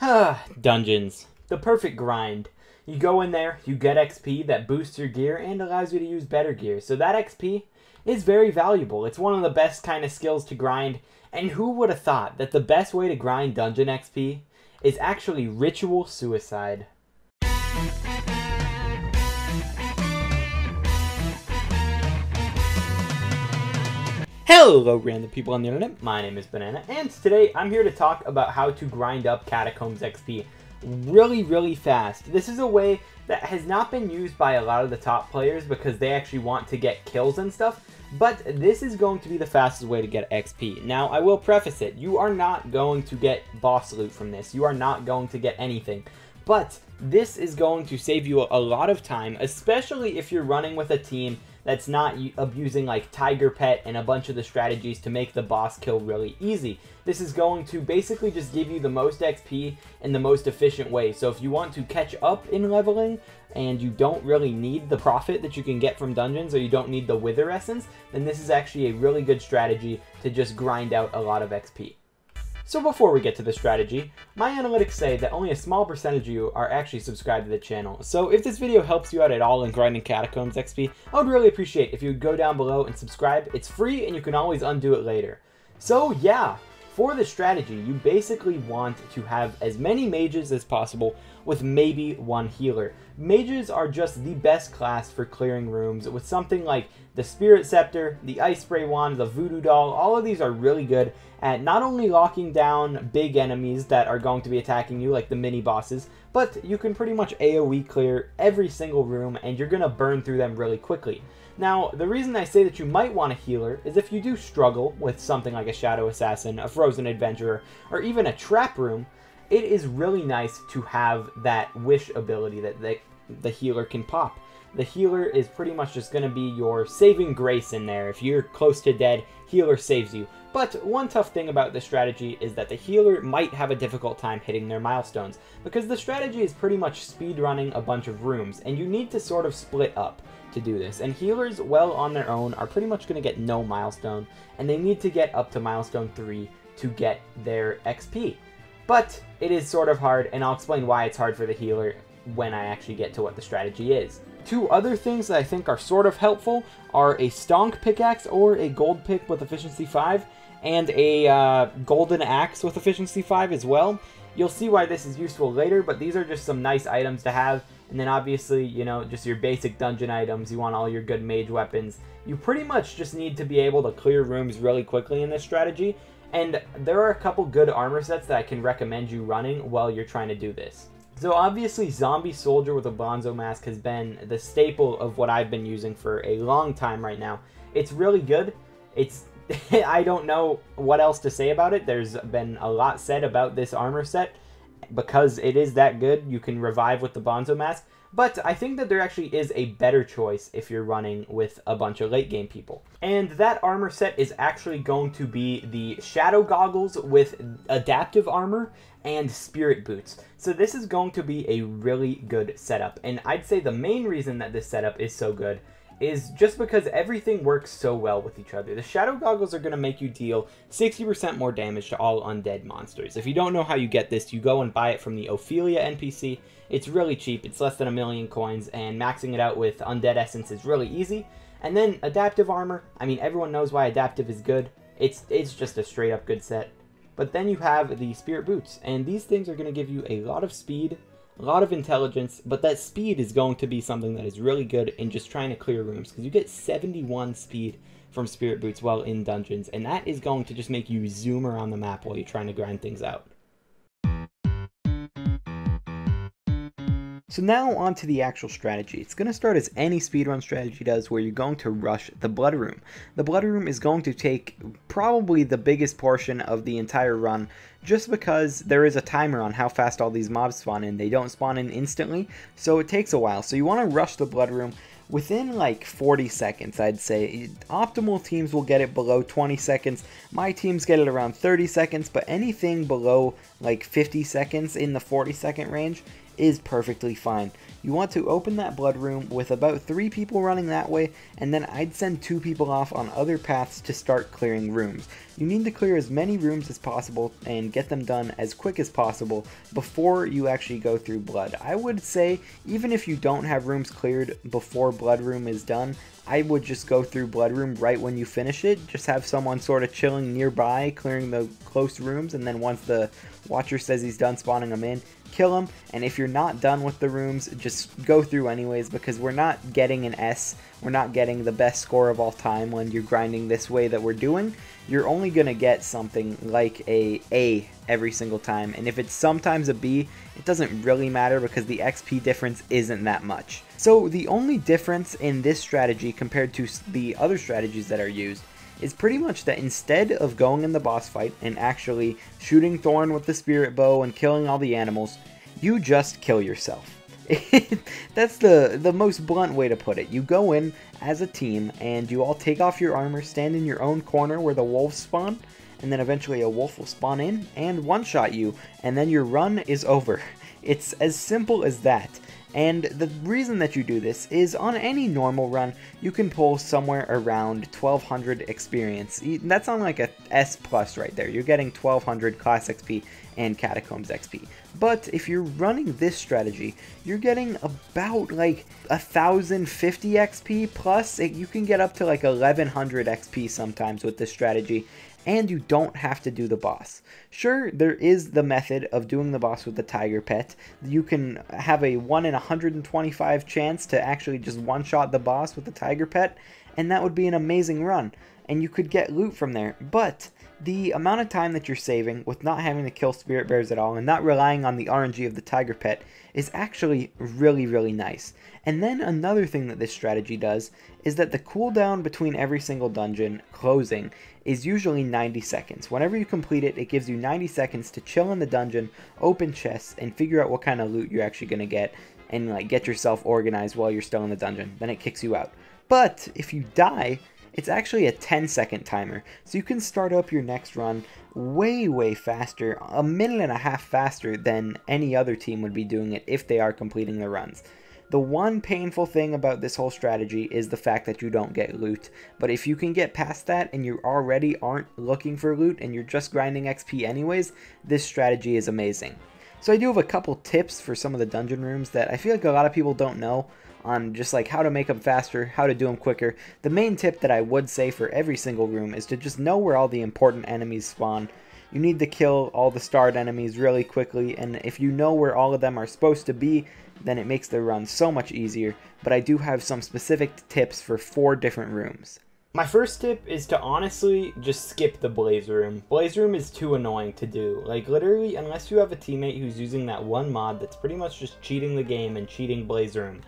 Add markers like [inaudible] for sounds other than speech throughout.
[sighs] Dungeons. The perfect grind. You go in there, you get XP that boosts your gear and allows you to use better gear. So that XP is very valuable. It's one of the best kind of skills to grind. And who would have thought that the best way to grind dungeon XP is actually ritual suicide? Hello, random people on the internet. My name is Banana, and today I'm here to talk about how to grind up Catacombs XP really, really fast. This is a way that has not been used by a lot of the top players because they actually want to get kills and stuff, but this is going to be the fastest way to get XP. Now, I will preface it. You are not going to get boss loot from this. You are not going to get anything. But this is going to save you a lot of time, especially if you're running with a team that's not abusing like Tiger Pet and a bunch of the strategies to make the boss kill really easy. This is going to basically just give you the most XP in the most efficient way. So if you want to catch up in leveling and you don't really need the profit that you can get from dungeons or you don't need the Wither Essence, then this is actually a really good strategy to just grind out a lot of XP. So before we get to the strategy, my analytics say that only a small percentage of you are actually subscribed to the channel. So if this video helps you out at all in grinding Catacombs XP, I would really appreciate if you would go down below and subscribe. It's free and you can always undo it later. So yeah, for the strategy, you basically want to have as many mages as possible with maybe one healer. Mages are just the best class for clearing rooms with something like the Spirit Scepter, the Ice Spray Wand, the Voodoo Doll. All of these are really good at not only locking down big enemies that are going to be attacking you like the mini bosses, but you can pretty much AoE clear every single room and you're going to burn through them really quickly. Now, the reason I say that you might want a healer is if you do struggle with something like a Shadow Assassin, a Frozen Adventurer, or even a Trap Room, it is really nice to have that wish ability that the, the healer can pop. The healer is pretty much just going to be your saving grace in there. If you're close to dead, healer saves you. But one tough thing about this strategy is that the healer might have a difficult time hitting their milestones, because the strategy is pretty much speed running a bunch of rooms, and you need to sort of split up to do this. And healers, well on their own, are pretty much going to get no milestone, and they need to get up to milestone 3 to get their XP. But it is sort of hard, and I'll explain why it's hard for the healer when I actually get to what the strategy is. Two other things that I think are sort of helpful are a Stonk pickaxe or a gold pick with efficiency 5, and a uh, golden axe with efficiency 5 as well. You'll see why this is useful later, but these are just some nice items to have and then obviously, you know, just your basic dungeon items. You want all your good mage weapons. You pretty much just need to be able to clear rooms really quickly in this strategy. And there are a couple good armor sets that I can recommend you running while you're trying to do this. So obviously Zombie Soldier with a Bonzo Mask has been the staple of what I've been using for a long time right now. It's really good. It's [laughs] I don't know what else to say about it. There's been a lot said about this armor set because it is that good, you can revive with the Bonzo Mask. But I think that there actually is a better choice if you're running with a bunch of late game people. And that armor set is actually going to be the Shadow Goggles with Adaptive Armor and Spirit Boots. So this is going to be a really good setup. And I'd say the main reason that this setup is so good is just because everything works so well with each other. The Shadow Goggles are going to make you deal 60% more damage to all undead monsters. If you don't know how you get this, you go and buy it from the Ophelia NPC. It's really cheap, it's less than a million coins, and maxing it out with Undead Essence is really easy. And then Adaptive Armor, I mean everyone knows why Adaptive is good. It's, it's just a straight up good set. But then you have the Spirit Boots, and these things are going to give you a lot of speed, a lot of intelligence, but that speed is going to be something that is really good in just trying to clear rooms, because you get 71 speed from Spirit Boots while in dungeons, and that is going to just make you zoom around the map while you're trying to grind things out. So now on to the actual strategy. It's going to start as any speedrun strategy does where you're going to rush the Blood Room. The Blood Room is going to take probably the biggest portion of the entire run just because there is a timer on how fast all these mobs spawn in. They don't spawn in instantly, so it takes a while. So you want to rush the Blood Room within like 40 seconds, I'd say. Optimal teams will get it below 20 seconds. My teams get it around 30 seconds, but anything below like 50 seconds in the 40 second range is perfectly fine. You want to open that blood room with about three people running that way, and then I'd send two people off on other paths to start clearing rooms. You need to clear as many rooms as possible and get them done as quick as possible before you actually go through blood. I would say even if you don't have rooms cleared before blood room is done, I would just go through blood room right when you finish it. Just have someone sort of chilling nearby, clearing the close rooms, and then once the watcher says he's done spawning them in, kill them. And if you're not done with the rooms, just go through anyways because we're not getting an S. We're not getting the best score of all time when you're grinding this way that we're doing. You're only going to get something like a A every single time. And if it's sometimes a B, it doesn't really matter because the XP difference isn't that much. So the only difference in this strategy compared to the other strategies that are used is pretty much that instead of going in the boss fight and actually shooting Thorn with the spirit bow and killing all the animals, you just kill yourself. [laughs] That's the, the most blunt way to put it. You go in as a team and you all take off your armor, stand in your own corner where the wolves spawn, and then eventually a wolf will spawn in and one-shot you, and then your run is over. [laughs] It's as simple as that. And the reason that you do this is on any normal run, you can pull somewhere around 1200 experience. That's on like a S plus right there. You're getting 1200 class XP and catacombs XP. But if you're running this strategy, you're getting about like 1050 XP plus. You can get up to like 1100 XP sometimes with this strategy and you don't have to do the boss. Sure, there is the method of doing the boss with the tiger pet. You can have a 1 in 125 chance to actually just one-shot the boss with the tiger pet, and that would be an amazing run, and you could get loot from there. But the amount of time that you're saving with not having to kill spirit bears at all and not relying on the RNG of the tiger pet is actually really, really nice. And then another thing that this strategy does is that the cooldown between every single dungeon closing is usually 90 seconds. Whenever you complete it, it gives you 90 seconds to chill in the dungeon, open chests, and figure out what kind of loot you're actually going to get and like get yourself organized while you're still in the dungeon. Then it kicks you out. But if you die, it's actually a 10 second timer, so you can start up your next run way, way faster, a minute and a half faster than any other team would be doing it if they are completing their runs. The one painful thing about this whole strategy is the fact that you don't get loot, but if you can get past that and you already aren't looking for loot and you're just grinding XP anyways, this strategy is amazing. So I do have a couple tips for some of the dungeon rooms that I feel like a lot of people don't know on just like how to make them faster, how to do them quicker. The main tip that I would say for every single room is to just know where all the important enemies spawn. You need to kill all the starred enemies really quickly, and if you know where all of them are supposed to be, then it makes the run so much easier. But I do have some specific tips for four different rooms. My first tip is to honestly just skip the Blaze Room. Blaze Room is too annoying to do. Like, literally, unless you have a teammate who's using that one mod that's pretty much just cheating the game and cheating Blaze Room,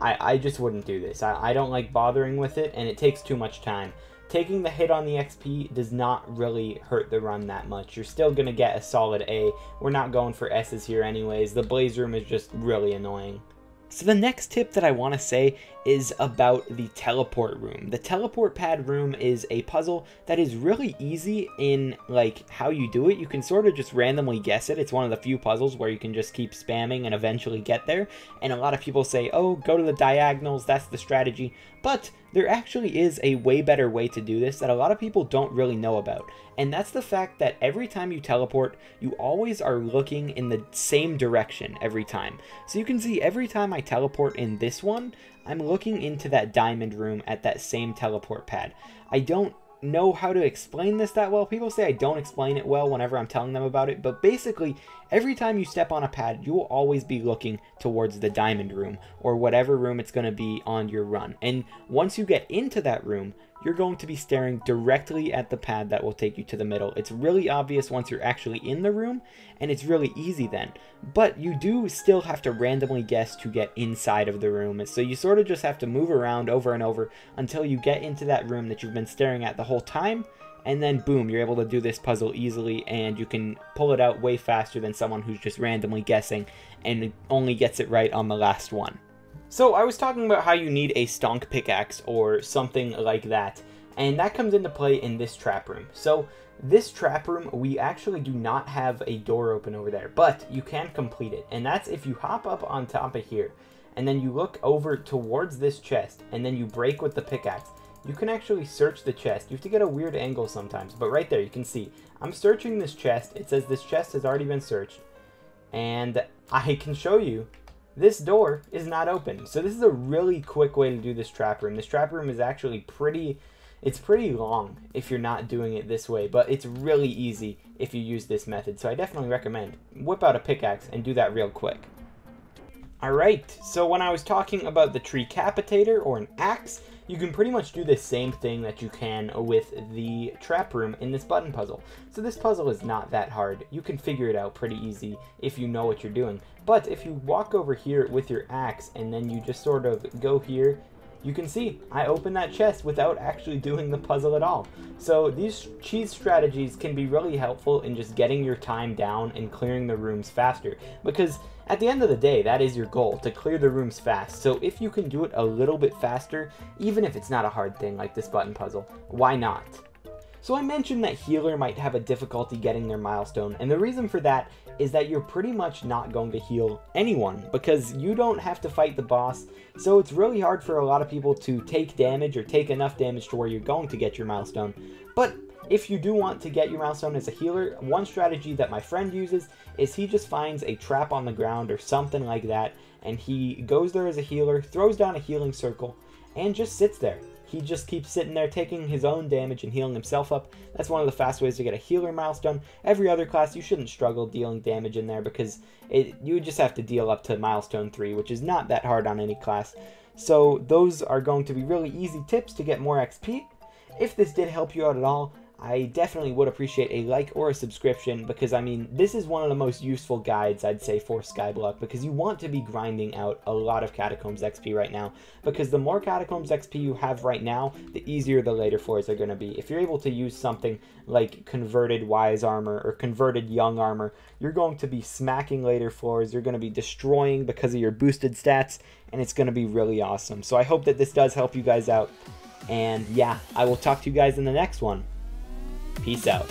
I, I just wouldn't do this. I, I don't like bothering with it, and it takes too much time. Taking the hit on the XP does not really hurt the run that much. You're still going to get a solid A. We're not going for S's here anyways. The Blaze Room is just really annoying. So the next tip that I want to say is about the teleport room. The teleport pad room is a puzzle that is really easy in like how you do it. You can sort of just randomly guess it. It's one of the few puzzles where you can just keep spamming and eventually get there. And a lot of people say, oh, go to the diagonals, that's the strategy. But there actually is a way better way to do this that a lot of people don't really know about. And that's the fact that every time you teleport, you always are looking in the same direction every time. So you can see every time I teleport in this one, I'm looking into that diamond room at that same teleport pad. I don't know how to explain this that well. People say I don't explain it well whenever I'm telling them about it, but basically, every time you step on a pad, you will always be looking towards the diamond room or whatever room it's going to be on your run. And once you get into that room, you're going to be staring directly at the pad that will take you to the middle. It's really obvious once you're actually in the room, and it's really easy then. But you do still have to randomly guess to get inside of the room, so you sort of just have to move around over and over until you get into that room that you've been staring at the whole time, and then boom, you're able to do this puzzle easily, and you can pull it out way faster than someone who's just randomly guessing and only gets it right on the last one. So I was talking about how you need a stonk pickaxe or something like that. And that comes into play in this trap room. So this trap room, we actually do not have a door open over there, but you can complete it. And that's if you hop up on top of here, and then you look over towards this chest, and then you break with the pickaxe, you can actually search the chest. You have to get a weird angle sometimes, but right there you can see. I'm searching this chest. It says this chest has already been searched. And I can show you this door is not open. So this is a really quick way to do this trap room. This trap room is actually pretty, it's pretty long if you're not doing it this way, but it's really easy if you use this method. So I definitely recommend whip out a pickaxe and do that real quick. Alright, so when I was talking about the Treecapitator or an axe, you can pretty much do the same thing that you can with the trap room in this button puzzle. So this puzzle is not that hard. You can figure it out pretty easy if you know what you're doing. But if you walk over here with your axe and then you just sort of go here you can see I opened that chest without actually doing the puzzle at all. So these cheese strategies can be really helpful in just getting your time down and clearing the rooms faster because at the end of the day, that is your goal, to clear the rooms fast. So if you can do it a little bit faster, even if it's not a hard thing like this button puzzle, why not? So I mentioned that healer might have a difficulty getting their milestone, and the reason for that is that you're pretty much not going to heal anyone because you don't have to fight the boss. So it's really hard for a lot of people to take damage or take enough damage to where you're going to get your milestone. But if you do want to get your milestone as a healer, one strategy that my friend uses is he just finds a trap on the ground or something like that, and he goes there as a healer, throws down a healing circle, and just sits there he just keeps sitting there taking his own damage and healing himself up. That's one of the fast ways to get a healer milestone. Every other class, you shouldn't struggle dealing damage in there because it, you just have to deal up to milestone 3, which is not that hard on any class. So those are going to be really easy tips to get more XP. If this did help you out at all, I definitely would appreciate a like or a subscription because I mean this is one of the most useful guides I'd say for Skyblock because you want to be grinding out a lot of Catacombs XP right now because the more Catacombs XP you have right now the easier the later floors are going to be. If you're able to use something like converted Wise Armor or converted Young Armor you're going to be smacking later floors, you're going to be destroying because of your boosted stats and it's going to be really awesome. So I hope that this does help you guys out and yeah I will talk to you guys in the next one. Peace out.